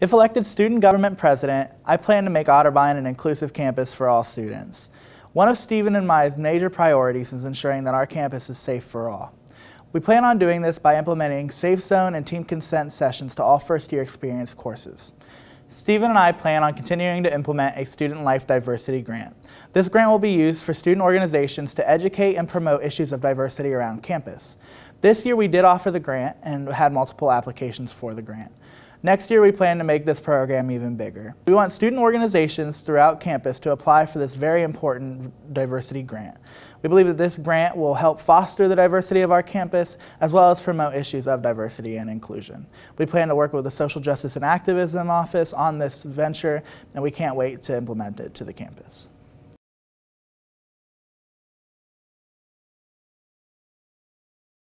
If elected student government president, I plan to make Otterbein an inclusive campus for all students. One of Stephen and my major priorities is ensuring that our campus is safe for all. We plan on doing this by implementing safe zone and team consent sessions to all first year experience courses. Stephen and I plan on continuing to implement a student life diversity grant. This grant will be used for student organizations to educate and promote issues of diversity around campus. This year we did offer the grant and had multiple applications for the grant. Next year, we plan to make this program even bigger. We want student organizations throughout campus to apply for this very important diversity grant. We believe that this grant will help foster the diversity of our campus as well as promote issues of diversity and inclusion. We plan to work with the Social Justice and Activism Office on this venture and we can't wait to implement it to the campus.